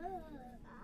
Uh, I